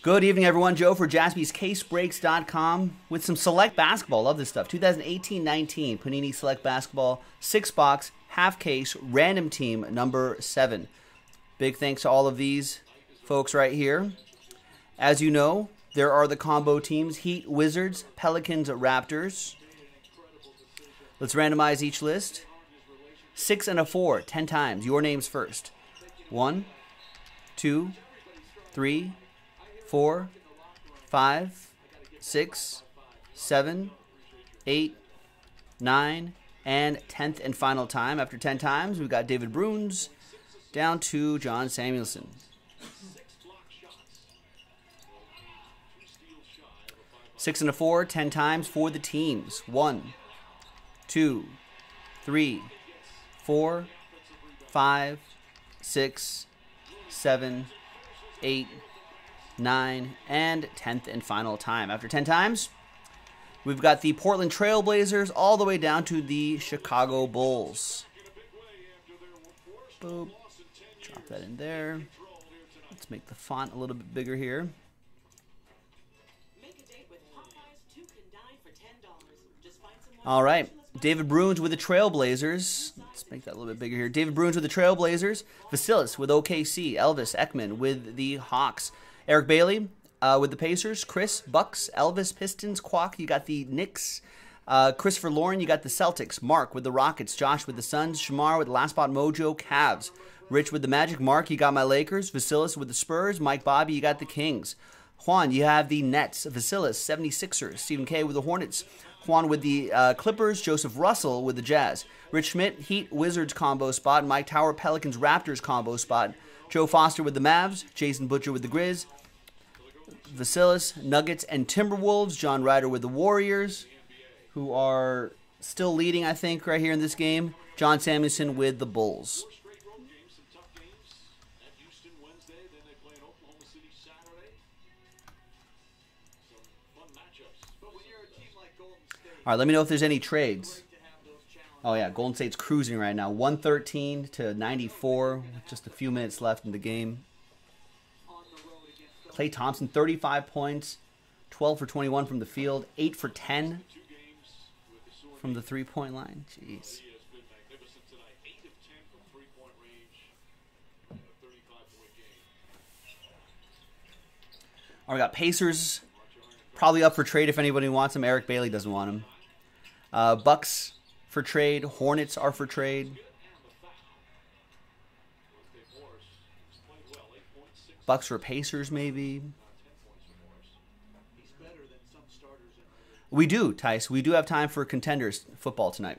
Good evening, everyone. Joe for jaspyscasebreaks.com with some select basketball. Love this stuff. 2018-19 Panini Select Basketball, six box, half case, random team number seven. Big thanks to all of these folks right here. As you know, there are the combo teams Heat, Wizards, Pelicans, Raptors. Let's randomize each list. Six and a four, ten times. Your names first. One, two, three, four, five, six, seven, eight, nine, and tenth and final time. After ten times, we've got David Bruns down to John Samuelson. Six and a four, ten times for the teams. One, two, three, four, five, six, seven, eight, nine, and tenth and final time. After ten times, we've got the Portland Trailblazers all the way down to the Chicago Bulls. Boop. Drop that in there. Let's make the font a little bit bigger here. All right. David Bruns with the Trailblazers. Let's make that a little bit bigger here. David Bruns with the Trailblazers. Vasilis with OKC. Elvis Ekman with the Hawks. Eric Bailey uh, with the Pacers. Chris Bucks. Elvis Pistons. Quack. You got the Knicks. Uh, Christopher Lauren, you got the Celtics. Mark with the Rockets. Josh with the Suns. Shamar with the Last Spot Mojo. Cavs. Rich with the Magic. Mark, you got my Lakers. Vasilis with the Spurs. Mike Bobby, you got the Kings. Juan, you have the Nets. Vasilis, 76ers. Stephen K with the Hornets. Juan with the uh, Clippers, Joseph Russell with the Jazz, Rich Schmidt, Heat Wizards combo spot, Mike Tower, Pelicans Raptors combo spot, Joe Foster with the Mavs, Jason Butcher with the Grizz, Vasilis, Nuggets, and Timberwolves, John Ryder with the Warriors, who are still leading, I think, right here in this game, John Samuelson with the Bulls. All right, let me know if there's any trades. Oh yeah, Golden State's cruising right now, 113 to 94, just a few minutes left in the game. Klay Thompson, 35 points, 12 for 21 from the field, 8 for 10 from the three-point line. Jeez. All right, we got Pacers probably up for trade if anybody wants him. Eric Bailey doesn't want him. Uh, Bucks for trade. Hornets are for trade. Bucks for Pacers, maybe. We do, Tice. We do have time for contenders football tonight.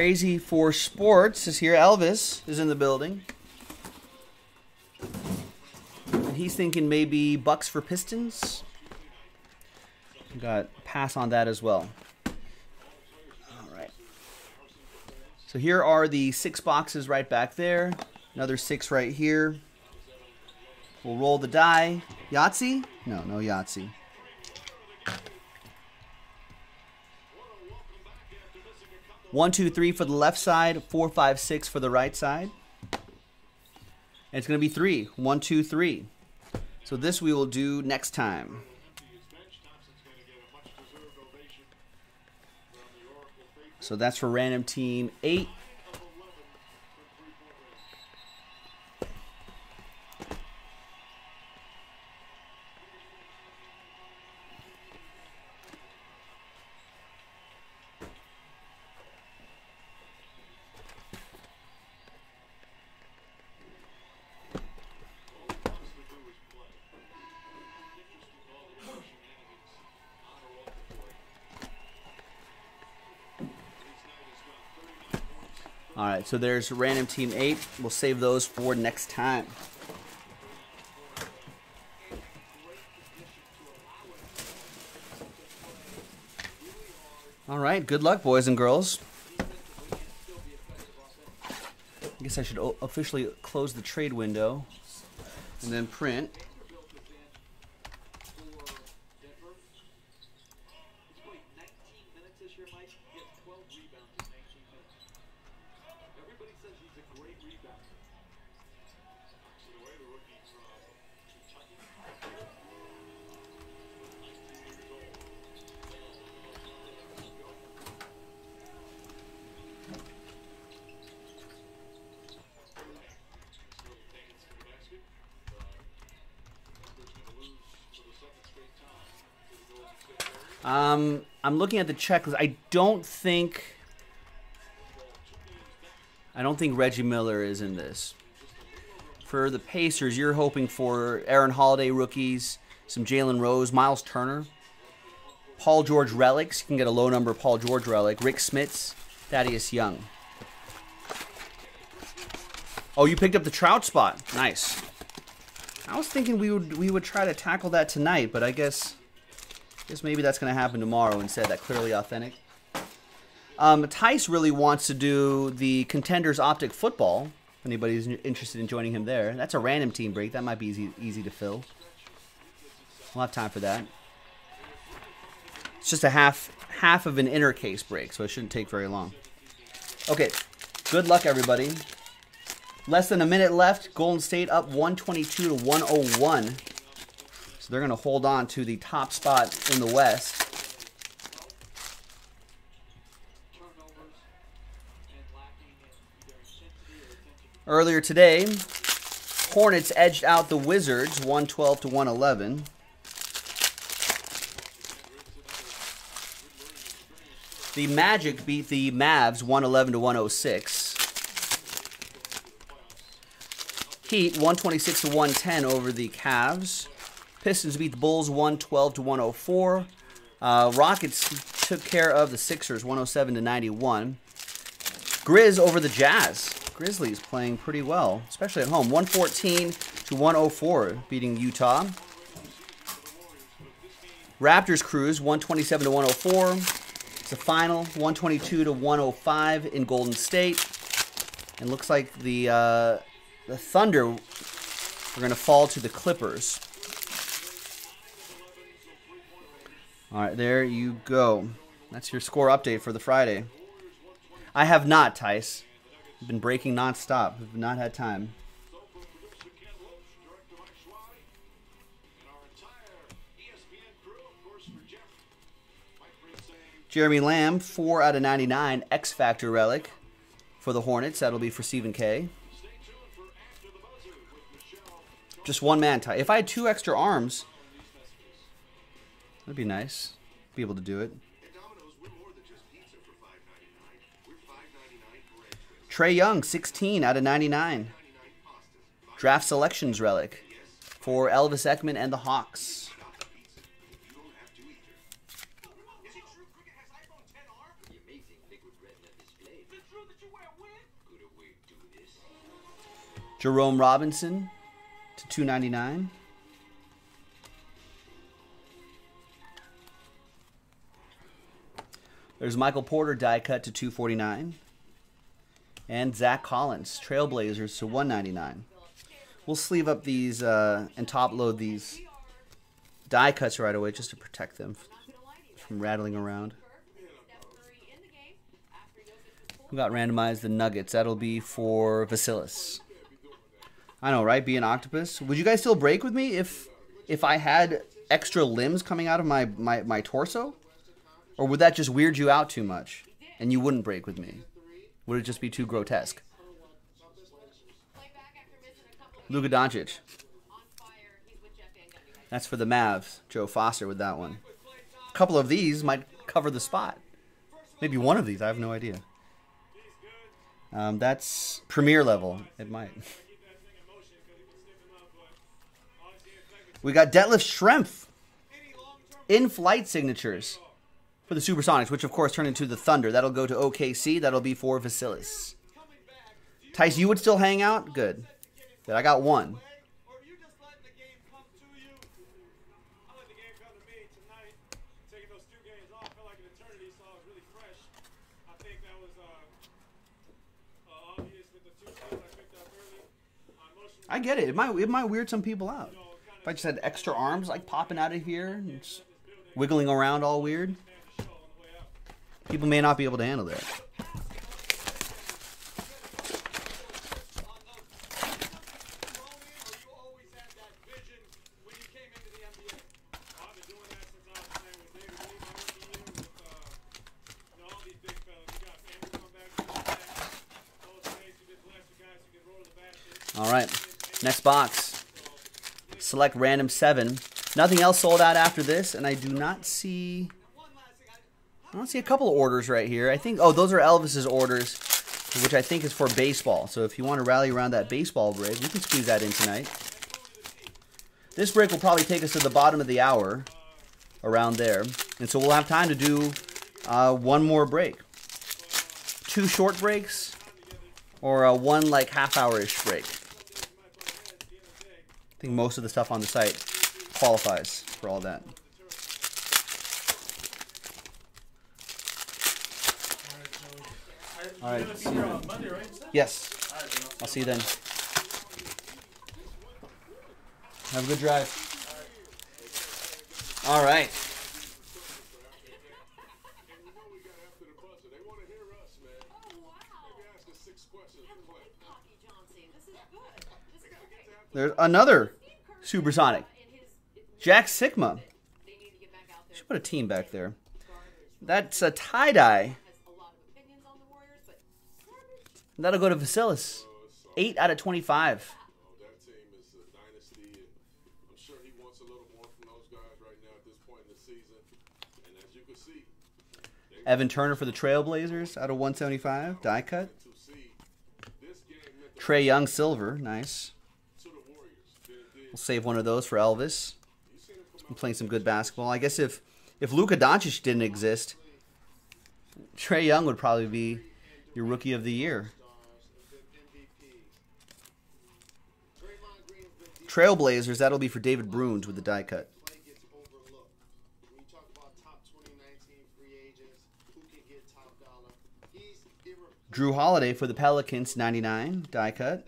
Crazy for Sports is here. Elvis is in the building. And he's thinking maybe Bucks for Pistons. Got pass on that as well. All right. So here are the six boxes right back there. Another six right here. We'll roll the die. Yahtzee? No, no Yahtzee. One, two, three for the left side, four, five, six for the right side. And it's going to be three. One, two, three. So this we will do next time. So that's for random team eight. So there's random team eight. We'll save those for next time. All right, good luck, boys and girls. I guess I should officially close the trade window and then print. Um, I'm looking at the checklist. I don't think. I don't think Reggie Miller is in this. For the Pacers, you're hoping for Aaron Holiday rookies, some Jalen Rose, Miles Turner, Paul George relics. You can get a low number Paul George relic. Rick Smits, Thaddeus Young. Oh, you picked up the Trout spot. Nice. I was thinking we would we would try to tackle that tonight, but I guess guess maybe that's going to happen tomorrow instead. That clearly authentic. Um, Tice really wants to do the Contenders Optic Football. If anybody's interested in joining him there, that's a random team break. That might be easy easy to fill. We'll have time for that. It's just a half half of an inner case break, so it shouldn't take very long. Okay, good luck, everybody. Less than a minute left. Golden State up 122 to 101 they're going to hold on to the top spot in the West. Earlier today, Hornets edged out the Wizards 112 to 111. The Magic beat the Mavs 111 to 106. Heat 126 to 110 over the Cavs. Pistons beat the Bulls 112 to 104. Uh, Rockets took care of the Sixers 107 to 91. Grizz over the Jazz. Grizzlies playing pretty well, especially at home. 114 to 104, beating Utah. Raptors cruise 127 to 104. It's the final 122 to 105 in Golden State. And looks like the uh, the Thunder are going to fall to the Clippers. All right, there you go. That's your score update for the Friday. I have not, Tice. I've been breaking nonstop. I've not had time. Jeremy Lamb, 4 out of 99, X Factor relic for the Hornets. That'll be for Stephen K. Just one man tie. If I had two extra arms, That'd be nice. Be able to do it. Trae Young, 16 out of 99. Draft selections relic for Elvis Ekman and the Hawks. Jerome Robinson to 299. There's Michael Porter die cut to 249. And Zach Collins, Trailblazers to 199. We'll sleeve up these uh, and top load these die cuts right away just to protect them from rattling around. We got randomized the Nuggets. That'll be for Vasilis. I know, right? Be an octopus. Would you guys still break with me if if I had extra limbs coming out of my, my, my torso? Or would that just weird you out too much? and you wouldn't break with me? Would it just be too grotesque? Luka Doncic. That's for the Mavs. Joe Foster with that one. A couple of these might cover the spot. Maybe one of these. I have no idea. Um, that's premier level. It might. We got Detlef Schrempf in-flight signatures for the Supersonics, which of course turned into the Thunder. That'll go to OKC. That'll be for Vasilis. Tice, you would still hang out? Good. Good. I got one. I get it. It might it might weird some people out. If I just had extra arms like popping out of here and wiggling around all weird, people may not be able to handle that. All right. Next box. Select random seven. Nothing else sold out after this, and I do not see. I see a couple of orders right here. I think. Oh, those are Elvis's orders, which I think is for baseball. So if you want to rally around that baseball break, we can squeeze that in tonight. This break will probably take us to the bottom of the hour, around there, and so we'll have time to do uh, one more break. Two short breaks, or a one like half hour ish break. I think most of the stuff on the site qualifies for all that. All right. See you then. Yes. I'll see you then. Have a good drive. All right. There's another supersonic. Jack Sikma. Should put a team back there. That's a tie dye. That'll go to Vasilis. 8 out of 25. Evan Turner for the Trailblazers out of 175. Die cut. Trae Young silver. Nice. We'll save one of those for Elvis. Playing some good basketball. I guess if if Luka Doncic didn't exist, Trae Young would probably be your rookie of the year. Trailblazers, that'll be for David Bruins with the die cut. Jrue Holiday for the Pelicans, 99, die cut.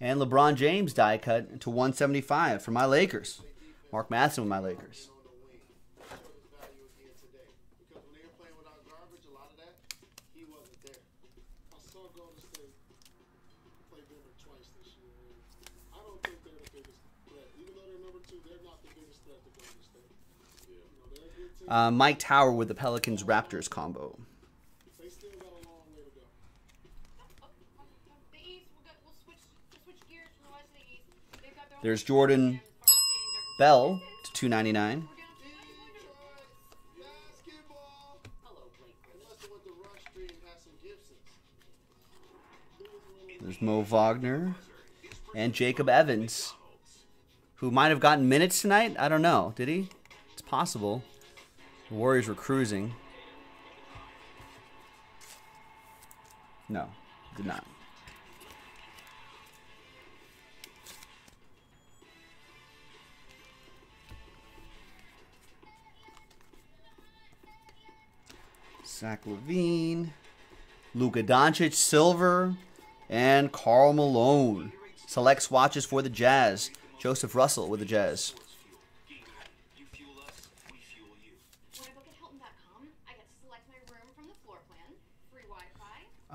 And LeBron James die cut to 175 for my Lakers. Mark Madsen with my Lakers. Uh, Mike Tower with the Pelicans Raptors combo. There's Jordan Bell to 299. There's Mo Wagner and Jacob Evans, who might have gotten minutes tonight. I don't know. Did he? It's possible. The Warriors were cruising. No, did not. Zach LaVine, Luka Doncic, silver, and Karl Malone. Select swatches for the Jazz. Joseph Russell with the Jazz.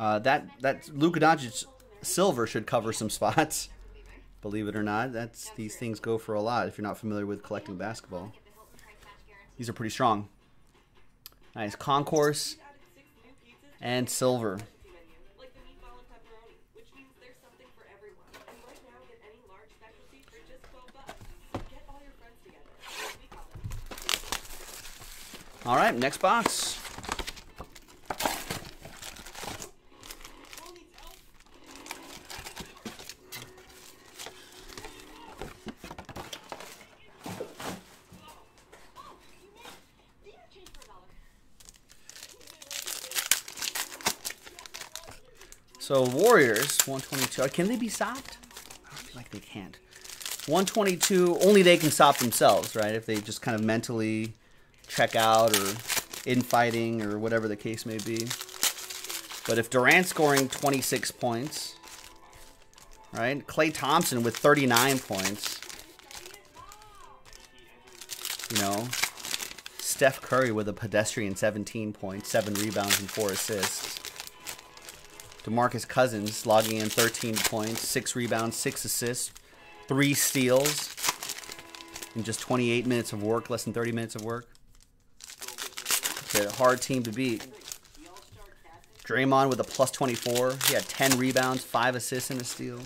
Uh, that that Luka Doncic silver should cover some spots. Believe it or not, that's these things go for a lot. If you're not familiar with collecting basketball, these are pretty strong. Nice concourse. and silver. All right, next box. So Warriors, 122. Can they be stopped? I don't feel like they can't. 122, only they can stop themselves, right? If they just kind of mentally check out or infighting or whatever the case may be. But if Durant scoring 26 points, right? Klay Thompson with 39 points. You know, Steph Curry with a pedestrian 17 points, 7 rebounds, and 4 assists. DeMarcus Cousins logging in 13 points, 6 rebounds, 6 assists, 3 steals in just 28 minutes of work, less than 30 minutes of work. It's a hard team to beat. Draymond with a plus 24. He had 10 rebounds, 5 assists, and a steal.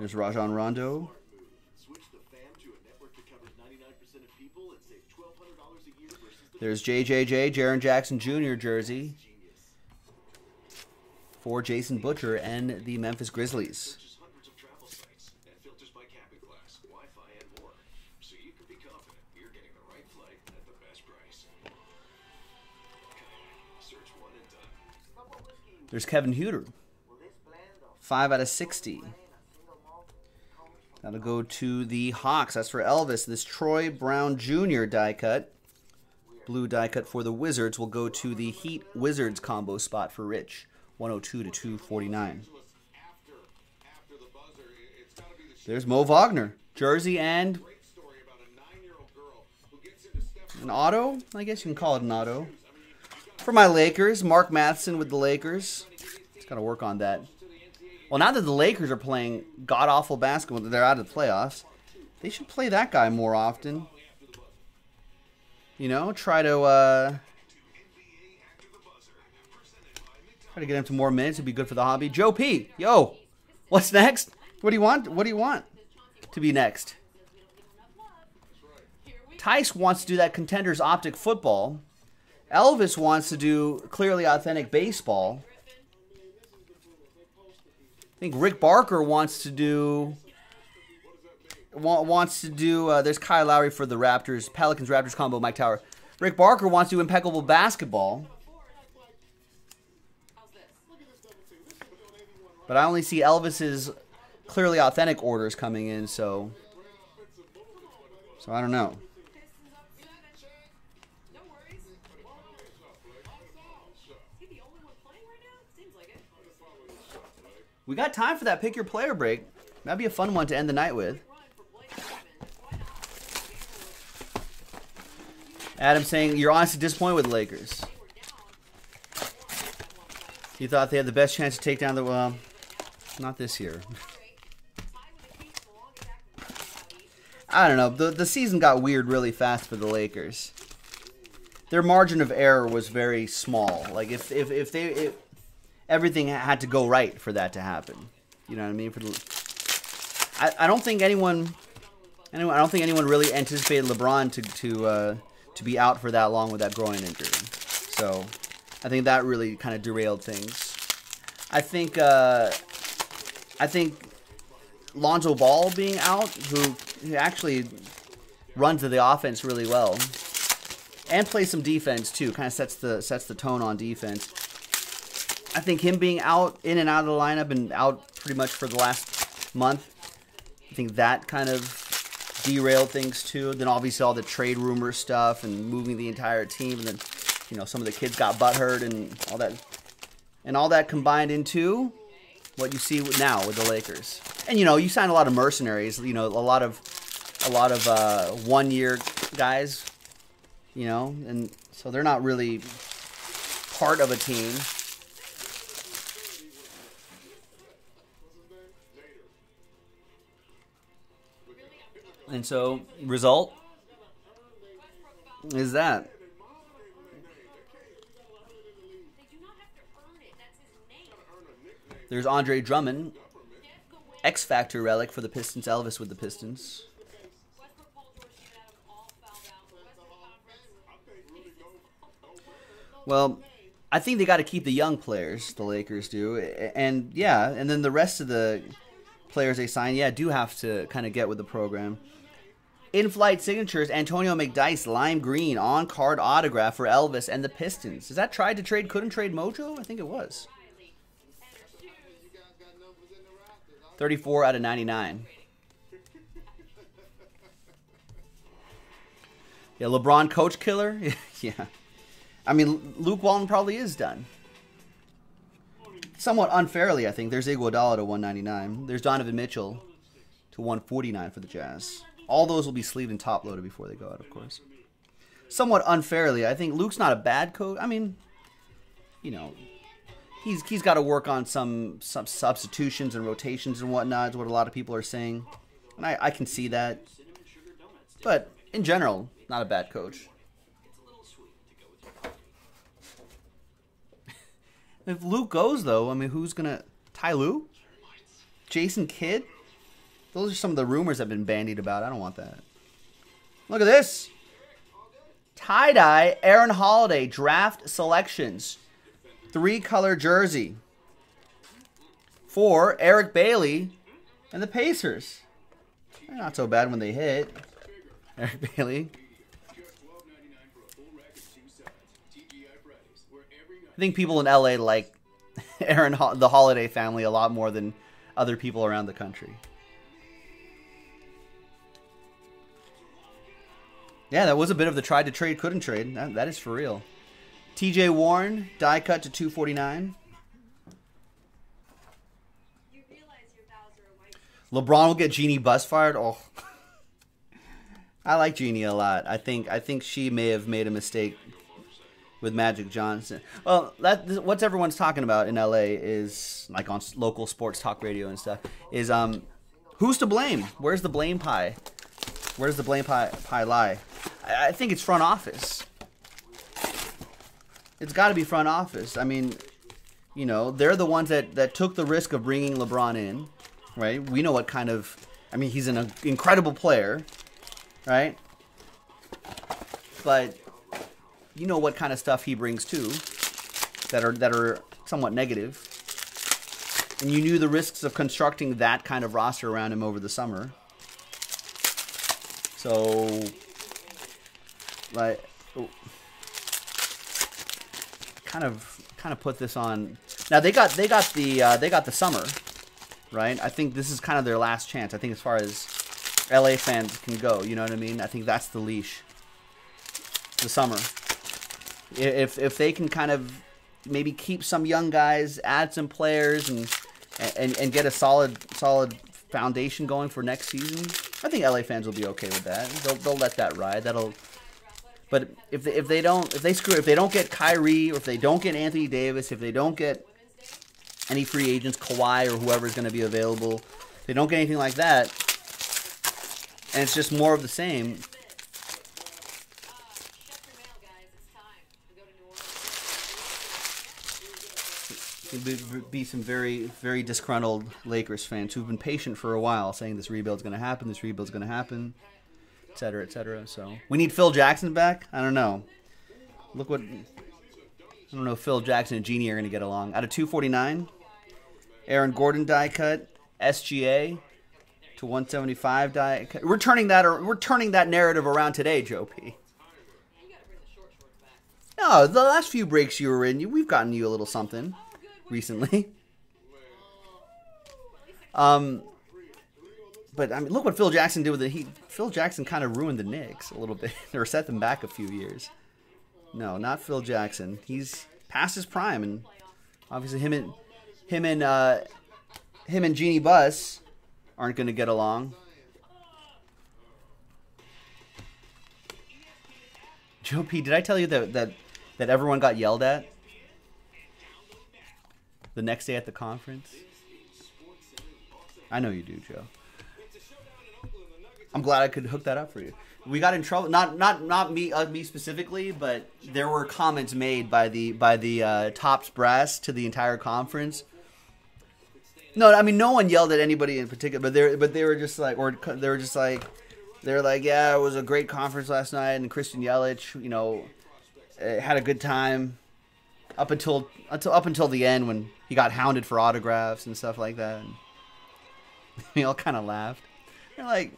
There's Rajon Rondo. There's JJJ, Jaren Jackson Jr. jersey for Jason Butcher and the Memphis Grizzlies. There's Kevin Huerter. 5 out of 60. That'll go to the Hawks. That's for Elvis. This Troy Brown Jr. die cut. Blue die cut for the Wizards will go to the Heat Wizards combo spot for Rich. 102 to 249. There's Mo Wagner. Jersey and an auto? I guess you can call it an auto. For my Lakers, Mark Matheson with the Lakers. Just got to work on that. Well, now that the Lakers are playing god awful basketball, they're out of the playoffs. They should play that guy more often. You know, try to uh, try to get him to more minutes. It'd be good for the hobby. Joe P. Yo, what's next? What do you want? What do you want to be next? Tice wants to do that contenders optic football. Elvis wants to do clearly authentic baseball. I think Rick Barker wants to do wants to do. Uh, there's Kyle Lowry for the Raptors, Pelicans Raptors combo. Mike Tower. Rick Barker wants to do impeccable basketball. But I only see Elvis's clearly authentic orders coming in, so so I don't know. We got time for that pick your player break. That'd be a fun one to end the night with. Adam saying you're honestly disappointed with the Lakers. You thought they had the best chance to take down the well, not this year. I don't know. The the season got weird really fast for the Lakers. Their margin of error was very small. Like if if if they if, everything had to go right for that to happen. You know what I mean? For the, I, I don't think anyone, anyone, I don't think anyone really anticipated LeBron to to uh, to be out for that long with that groin injury. So, I think that really kind of derailed things. I think uh, I think Lonzo Ball being out, who, who actually runs the offense really well, and plays some defense too, kind of sets the sets the tone on defense. I think him being out in and out of the lineup and out pretty much for the last month, I think that kind of derailed things too. Then obviously all the trade rumor stuff and moving the entire team, and then you know some of the kids got butthurt and all that, and all that combined into what you see now with the Lakers. And you know you sign a lot of mercenaries. You know a lot of a lot of uh, one year guys. You know, and so they're not really part of a team. And so, result is that. There's Andre Drummond, X Factor relic for the Pistons. Elvis with the Pistons. Well, I think they got to keep the young players. The Lakers do, and yeah, and then the rest of the players they sign, yeah, do have to kind of get with the program. In-flight signatures: Antonio McDyess, lime green on card autograph for Elvis and the Pistons. Is that tried to trade? Couldn't trade Mojo? I think it was. 34 out of 99. Yeah, LeBron coach killer? yeah. I mean, Luke Walton probably is done. Somewhat unfairly, I think. There's Iguodala to 199. There's Donovan Mitchell to 149 for the Jazz. All those will be sleeved and top loaded before they go out, of course. Somewhat unfairly, I think Luke's not a bad coach. I mean, you know, he's he's got to work on some some substitutions and rotations and whatnot. Is what a lot of people are saying, and I, I can see that. But in general, not a bad coach. if Luke goes though, I mean, who's gonna Ty Lue? Jason Kidd? Those are some of the rumors that have been bandied about. I don't want that. Look at this. Tie dye Aaron Holiday draft selections three color jersey for Eric Bailey and the Pacers. They're not so bad when they hit. Eric Bailey. I think people in LA like Aaron the Holiday family a lot more than other people around the country. Yeah, that was a bit of the tried to trade, couldn't trade. that, that is for real. TJ Warren, die cut to 249. LeBron will get Jeanie Buss fired. Oh, I like Jeanie a lot. I think I think she may have made a mistake with Magic Johnson. Well, that what's everyone's talking about in LA is like on local sports talk radio and stuff. Is um, who's to blame? Where's the blame pie? Where does the blame pie pie lie? I, I think it's front office it's got to be front office. I mean, you know, they're the ones that, that took the risk of bringing LeBron in, right? We know what kind of, I mean, he's an uh, incredible player, right? But you know what kind of stuff he brings too, that are that are somewhat negative. And you knew the risks of constructing that kind of roster around him over the summer. So, like, kind of kind of put this on. Now they got they got the uh, they got the summer, right? I think this is kind of their last chance. I think as far as LA fans can go, you know what I mean? I think that's the leash. The summer. If if they can kind of maybe keep some young guys, add some players, and and and get a solid solid foundation going for next season, I think LA fans will be okay with that. They'll they'll let that ride. That'll but if they, if they don't if they screw if they don't get Kyrie or if they don't get Anthony Davis, if they don't get any free agents, Kawhi or whoever is going to be available, they don't get anything like that, and it's just more of the same. Be, some very, very disgruntled Lakers fans who've been patient for a while, saying this rebuild's going to happen, this rebuild's going to happen et cetera, et cetera. So we need Phil Jackson back. I don't know. Look what I don't know. if Phil Jackson and Jeanie are going to get along. Out of 249, Aaron Gordon die cut, SGA to 175 die cut. We're turning that we're turning that narrative around today, Joe P. No, the last few breaks you were in, we've gotten you a little something recently. Um, but I mean, look what Phil Jackson did with it. He Phil Jackson kind of ruined the Knicks a little bit, or set them back a few years. No, not Phil Jackson. He's past his prime, and obviously him and him and uh, him and Jeanie Buss aren't going to get along. Joe P, did I tell you that that that everyone got yelled at the next day at the conference? I know you do, Joe. I'm glad I could hook that up for you. We got in trouble, not not not me uh, me specifically, but there were comments made by the by the uh, Topps brass to the entire conference. No, I mean no one yelled at anybody in particular, but they but they were just like, or they were just like, they were like, yeah, it was a great conference last night, and Christian Yelich, you know, eh, had a good time up until until up until the end when he got hounded for autographs and stuff like that. And we all kind of laughed. They're like,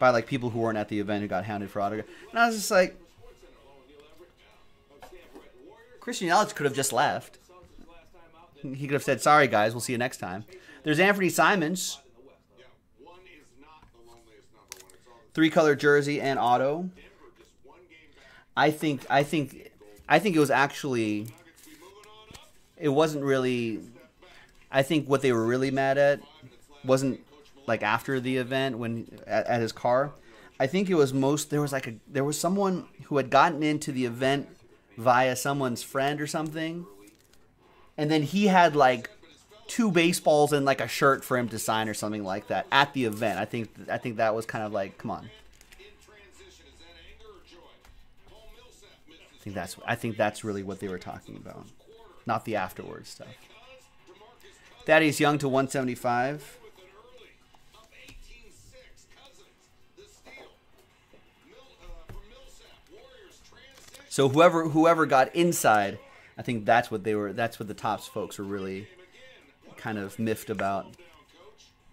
by like people who weren't at the event who got hounded for autograph. And I was just like, Christian Yelich could have just left. He could have said, "Sorry guys, we'll see you next time." There's Anfernee Simons, three color jersey and auto. I think I think I think it was actually it wasn't really I think what they were really mad at wasn't like after the event when at, at his car. I think it was most there was like a there was someone who had gotten into the event via someone's friend or something. And then he had like two baseballs and like a shirt for him to sign or something like that at the event. I think I think that was kind of like, come on. I think that's I think that's really what they were talking about, not the afterwards stuff. Thaddeus Young to 175. So whoever whoever got inside, I think that's what they were. That's what the Topps folks were really kind of miffed about.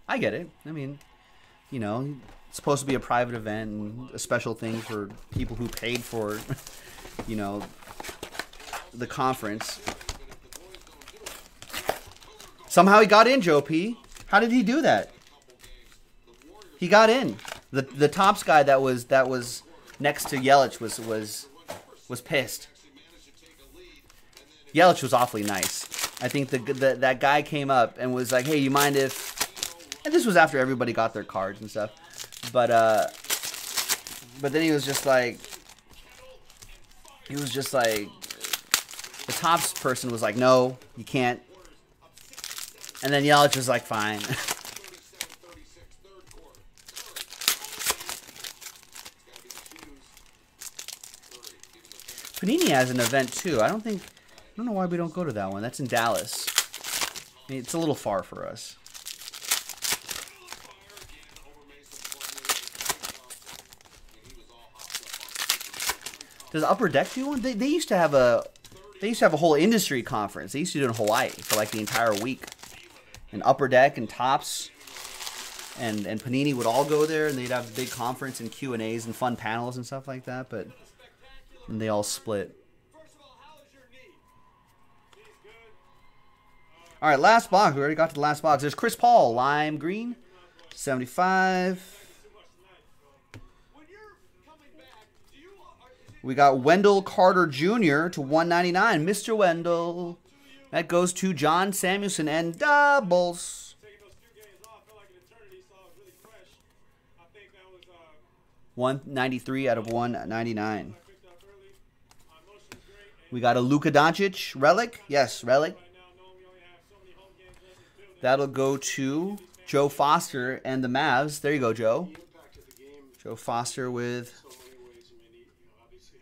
I get it. I mean, you know, it's supposed to be a private event and a special thing for people who paid for, you know, the conference. Somehow he got in, Joe P. How did he do that? He got in. The the Topps guy that was that was next to Yelich was was was pissed. Yelich was awfully nice. I think the, the that guy came up and was like, "Hey, you mind if?" And this was after everybody got their cards and stuff. But uh, but then he was just like, he was just like, the Topps person was like, "No, you can't." And then Yelich was like, "Fine." Panini has an event too. I don't think I don't know why we don't go to that one. That's in Dallas. I mean, it's a little far for us. Does Upper Deck do one? They, they used to have a they used to have a whole industry conference. They used to do it in Hawaii for like the entire week. And Upper Deck and Topps and and Panini would all go there, and they'd have a big conference and Q and A's and fun panels and stuff like that. But and they all split. All right, last box. We already got to the last box. There's Chris Paul, lime green, 75. We got Wendell Carter Jr. to 199. Mr. Wendell. That goes to John Samuelson and doubles. 193 out of 199. We got a Luka Doncic relic. Yes, relic. That'll go to Joe Foster and the Mavs. There you go, Joe. Joe Foster with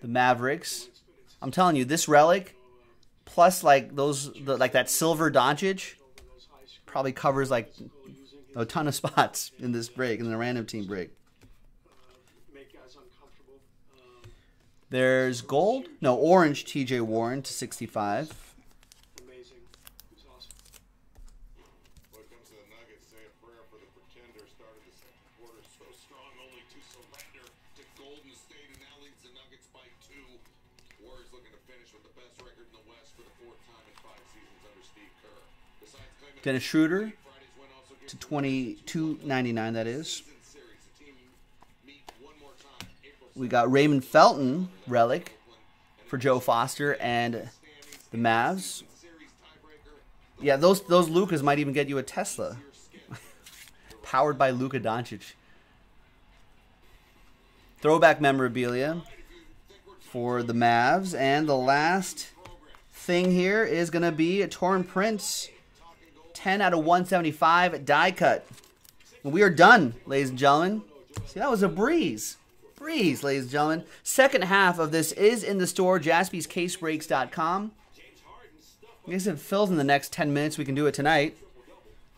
the Mavericks. I'm telling you, this relic plus like those the, like that silver Doncic probably covers like a ton of spots in this break in the random team break. There's gold, no orange. T.J. Warren to 65. Dennis Schroeder to 22.99. That is. We got Raymond Felton relic for Joe Foster and the Mavs. Yeah, those those Lukas might even get you a Tesla. Powered by Luka Doncic. Throwback memorabilia for the Mavs. And the last thing here is going to be a Taurean Prince 10 out of 175 die cut. We are done, ladies and gentlemen. See, that was a breeze. Breeze, ladies and gentlemen. Second half of this is in the store, jaspyscasebreaks.com. I guess if it fills in the next 10 minutes, we can do it tonight.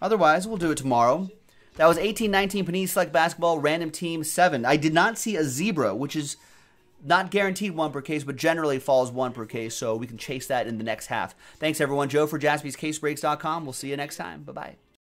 Otherwise, we'll do it tomorrow. That was 1819 Panini Select Basketball Random Team 7. I did not see a zebra, which is not guaranteed one per case, but generally falls one per case, so we can chase that in the next half. Thanks, everyone. Joe for jaspyscasebreaks.com. We'll see you next time. Bye bye.